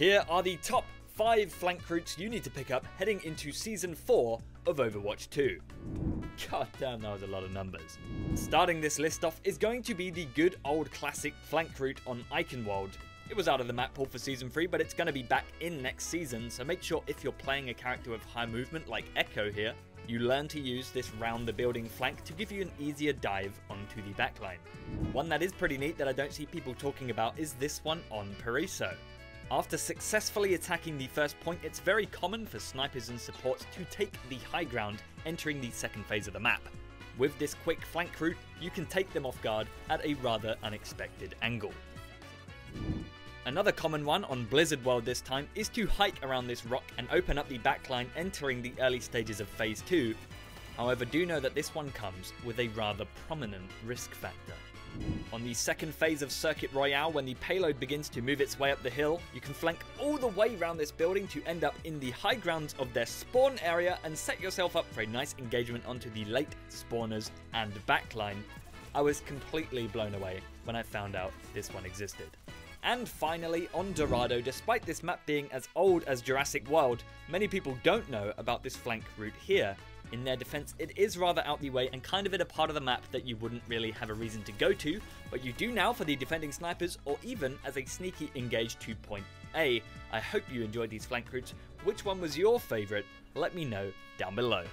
Here are the top 5 flank routes you need to pick up heading into Season 4 of Overwatch 2. God damn, that was a lot of numbers. Starting this list off is going to be the good old classic flank route on Eichenwald. It was out of the map pool for Season 3, but it's going to be back in next season, so make sure if you're playing a character with high movement like Echo here, you learn to use this round the building flank to give you an easier dive onto the backline. One that is pretty neat that I don't see people talking about is this one on Paraíso. After successfully attacking the first point, it's very common for snipers and supports to take the high ground entering the second phase of the map. With this quick flank route, you can take them off guard at a rather unexpected angle. Another common one on Blizzard World this time is to hike around this rock and open up the backline entering the early stages of Phase 2. However, do know that this one comes with a rather prominent risk factor. On the second phase of Circuit Royal, when the payload begins to move its way up the hill, you can flank all the way around this building to end up in the high grounds of their spawn area and set yourself up for a nice engagement onto the late spawners and backline. I was completely blown away when I found out this one existed. And finally, on Dorado, despite this map being as old as Jurassic World, many people don't know about this flank route here, in their defense, it is rather out the way and kind of in a part of the map that you wouldn't really have a reason to go to, but you do now for the defending snipers or even as a sneaky engage to point A. I hope you enjoyed these flank routes. Which one was your favourite? Let me know down below.